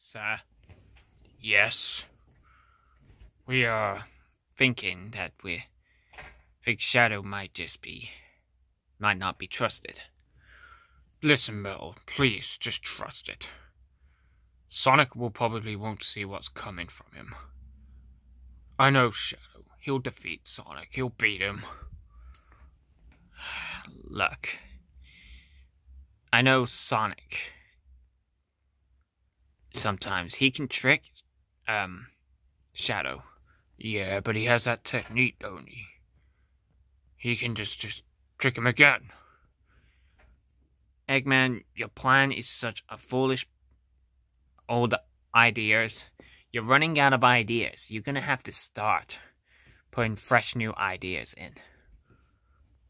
Sir? Yes. We are thinking that we think Shadow might just be might not be trusted. Listen, Mel, please just trust it. Sonic will probably won't see what's coming from him. I know Shadow. He'll defeat Sonic. He'll beat him. Look. I know Sonic. Sometimes he can trick um Shadow. Yeah, but he has that technique, don't he? He can just just trick him again. Eggman, your plan is such a foolish old ideas. You're running out of ideas. You're gonna have to start putting fresh new ideas in.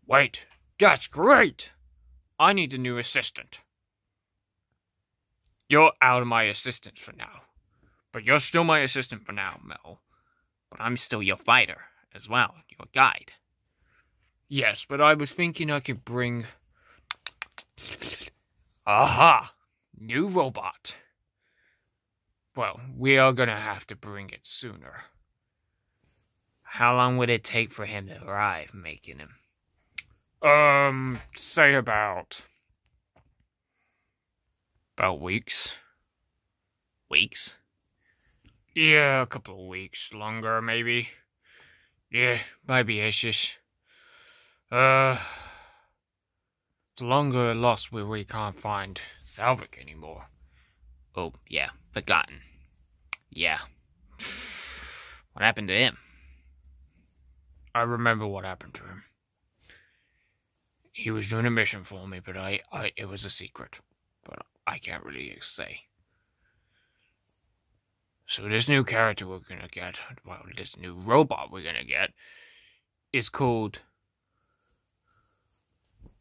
Wait, that's great! I need a new assistant. You're out of my assistance for now. But you're still my assistant for now, Mel. But I'm still your fighter as well, your guide. Yes, but I was thinking I could bring. Aha! New robot. Well, we are gonna have to bring it sooner. How long would it take for him to arrive, making him? Um, say about. About weeks. Weeks? Yeah, a couple of weeks. Longer, maybe. Yeah, maybe ish. Uh. It's longer lost where we can't find Salvik anymore. Oh, yeah, forgotten. Yeah. What happened to him? I remember what happened to him. He was doing a mission for me, but I, I it was a secret. I can't really say. So this new character we're gonna get, well, this new robot we're gonna get, is called.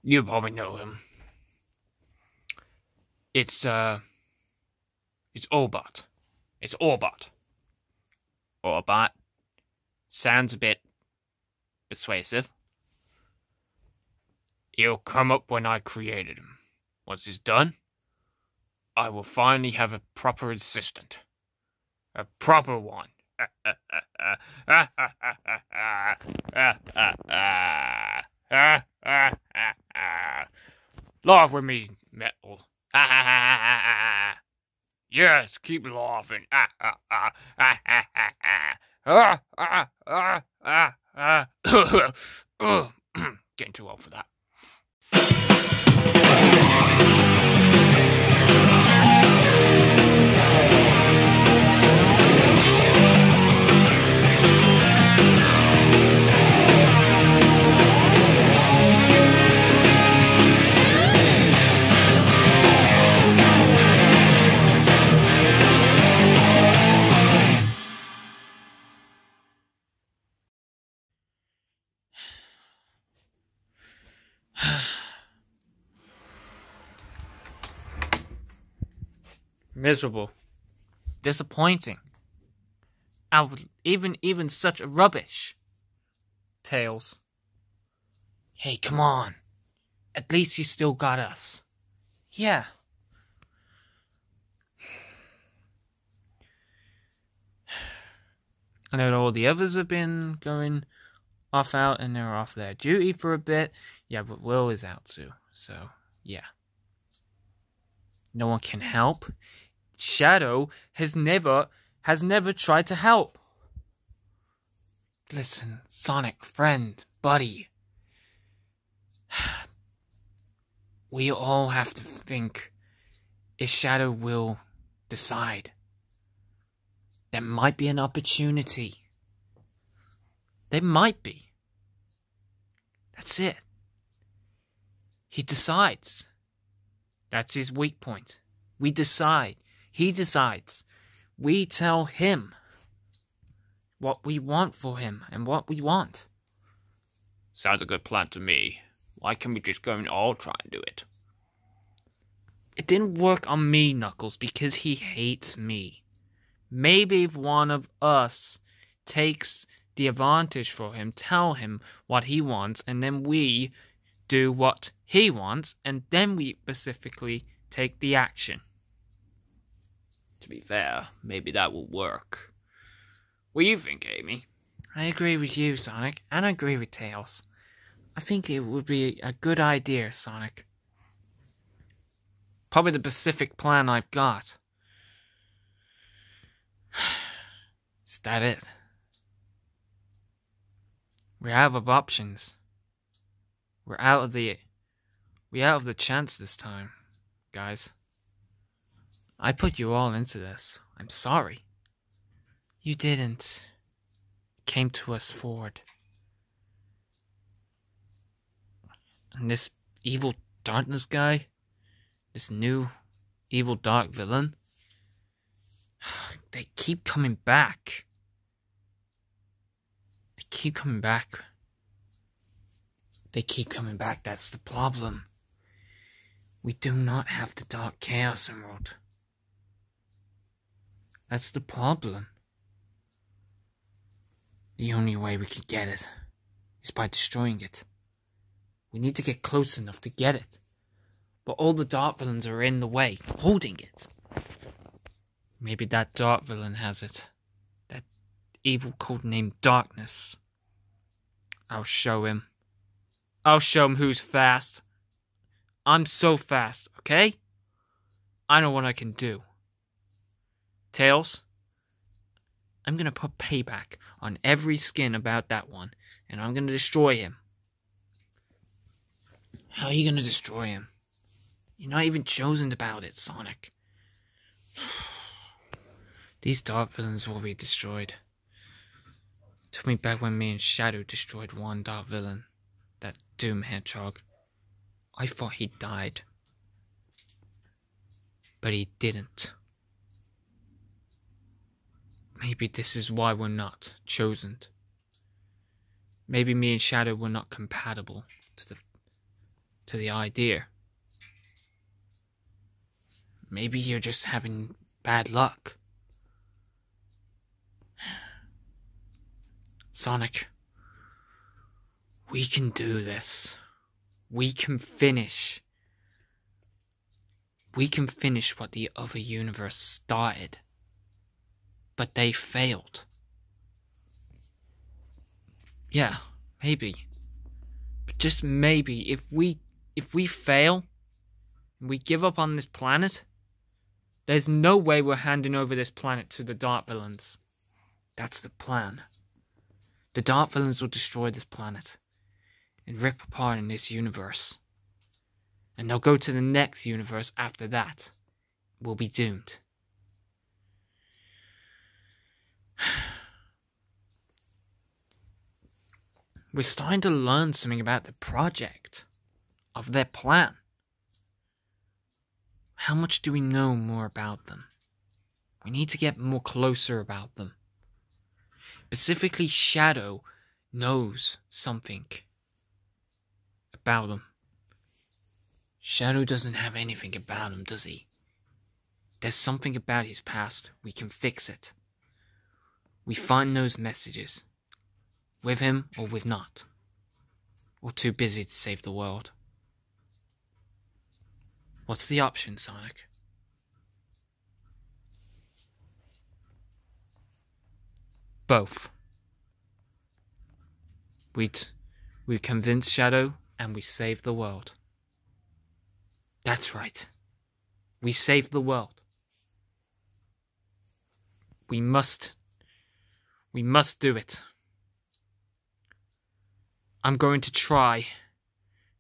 You probably know him. It's uh. It's Orbot. It's Orbot. Orbot. Sounds a bit persuasive. He'll come up when I created him. Once he's done, I will finally have a proper assistant. A proper one. Laugh with me, Metal. yes, keep laughing. Getting too old for that. Miserable. Disappointing. And even even such a rubbish. Tails. Hey, come on. At least you still got us. Yeah. I know all the others have been going off out and they're off their duty for a bit. Yeah, but Will is out too. So, yeah. No one can help. Shadow has never has never tried to help. Listen, Sonic friend, buddy. We all have to think if Shadow will decide. There might be an opportunity. There might be. That's it. He decides. That's his weak point. We decide. He decides. We tell him what we want for him and what we want. Sounds a good plan to me. Why can't we just go and all try and do it? It didn't work on me, Knuckles, because he hates me. Maybe if one of us takes the advantage for him, tell him what he wants, and then we do what he wants, and then we specifically take the action. To be fair, maybe that will work. What do you think, Amy? I agree with you, Sonic, and I agree with Tails. I think it would be a good idea, Sonic. Probably the Pacific plan I've got. Is that it? We're out of options. We're out of the we're out of the chance this time, guys. I put you all into this. I'm sorry. You didn't. Came to us forward. And this evil darkness guy, this new evil dark villain, they keep coming back. They keep coming back. They keep coming back. That's the problem. We do not have the Dark Chaos Emerald. That's the problem. The only way we could get it is by destroying it. We need to get close enough to get it. But all the Dark Villains are in the way, holding it. Maybe that Dark Villain has it. That evil code name Darkness. I'll show him. I'll show him who's fast. I'm so fast, okay? I know what I can do. Tails, I'm gonna put payback on every skin about that one, and I'm gonna destroy him. How are you gonna destroy him? You're not even chosen about it, Sonic. These dark villains will be destroyed. took me back when me and Shadow destroyed one dark villain, that Doom Hedgehog. I thought he died. But he didn't. Maybe this is why we're not chosen. Maybe me and Shadow were not compatible to the to the idea. Maybe you're just having bad luck. Sonic, we can do this. We can finish. We can finish what the other universe started. But they failed. Yeah, maybe. But just maybe if we if we fail and we give up on this planet, there's no way we're handing over this planet to the Dark Villains. That's the plan. The Dark Villains will destroy this planet and rip apart in this universe. And they'll go to the next universe after that. We'll be doomed. We're starting to learn something about the project, of their plan. How much do we know more about them? We need to get more closer about them. Specifically, Shadow knows something about them. Shadow doesn't have anything about him, does he? There's something about his past. We can fix it. We find those messages. With him or with not. Or too busy to save the world. What's the option, Sonic? Both. We'd, we convince Shadow and we save the world. That's right. We save the world. We must. We must do it. I'm going to try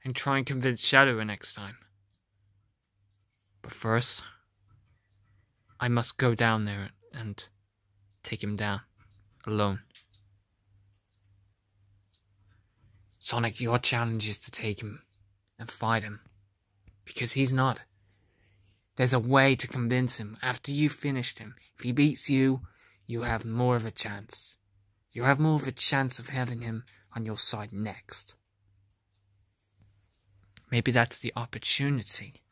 and try and convince Shadow next time. But first, I must go down there and take him down alone. Sonic, your challenge is to take him and fight him. Because he's not. There's a way to convince him after you've finished him. If he beats you, you have more of a chance. You have more of a chance of having him on your side next. Maybe that's the opportunity.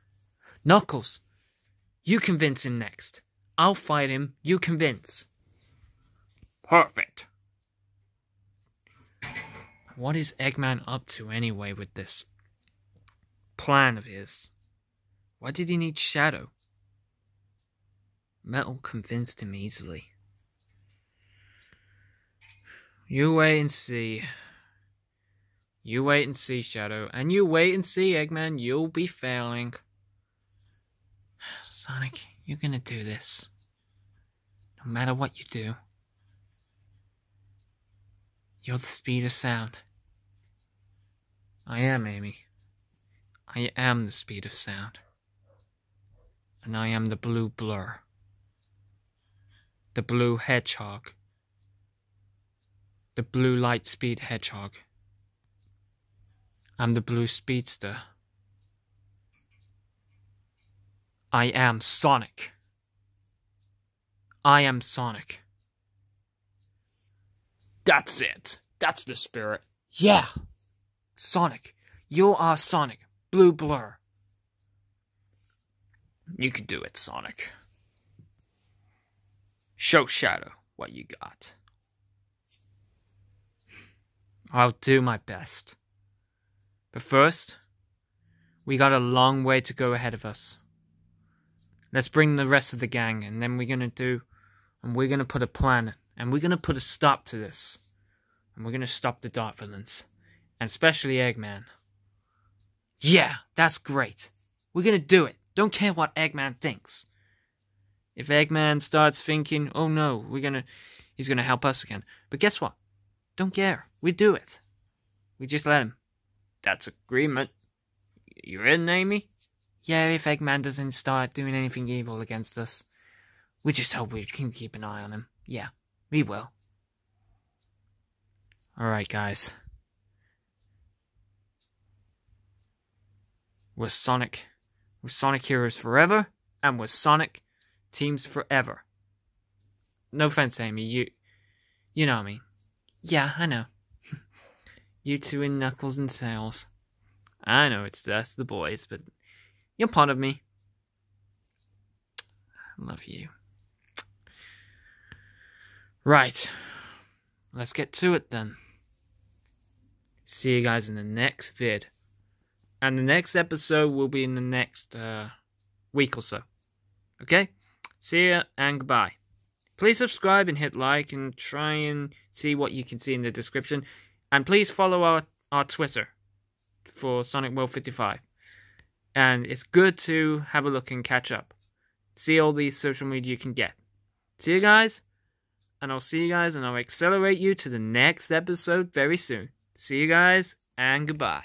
Knuckles, you convince him next. I'll fight him, you convince. Perfect. What is Eggman up to anyway with this plan of his? Why did he need Shadow? Metal convinced him easily. You wait and see. You wait and see, Shadow. And you wait and see, Eggman. You'll be failing. Sonic, you're gonna do this. No matter what you do. You're the speed of sound. I am, Amy. I am the speed of sound. And I am the blue blur. The blue hedgehog. The blue light speed hedgehog. I'm the blue speedster. I am Sonic. I am Sonic. That's it. That's the spirit. Yeah. Sonic. You are Sonic. Blue Blur. You can do it, Sonic. Show Shadow what you got. I'll do my best. But first, we got a long way to go ahead of us. Let's bring the rest of the gang, and then we're gonna do, and we're gonna put a plan, and we're gonna put a stop to this. And we're gonna stop the dark villains. And especially Eggman. Yeah, that's great. We're gonna do it. Don't care what Eggman thinks. If Eggman starts thinking, oh no, we're gonna he's gonna help us again. But guess what? Don't care. We do it. We just let him. That's agreement. You're in, Amy? Yeah, if Eggman doesn't start doing anything evil against us. We just hope we can keep an eye on him. Yeah, we will. Alright, guys. We're Sonic. We're Sonic Heroes forever, and we're Sonic Teams forever. No offense, Amy. You, you know what I mean. Yeah, I know. you two in Knuckles and Tails. I know it's just the boys, but you're part of me. I love you. Right. Let's get to it then. See you guys in the next vid. And the next episode will be in the next uh, week or so. Okay? See ya and goodbye. Please subscribe and hit like and try and see what you can see in the description. And please follow our, our Twitter for Sonic World 55. And it's good to have a look and catch up. See all the social media you can get. See you guys. And I'll see you guys and I'll accelerate you to the next episode very soon. See you guys and goodbye.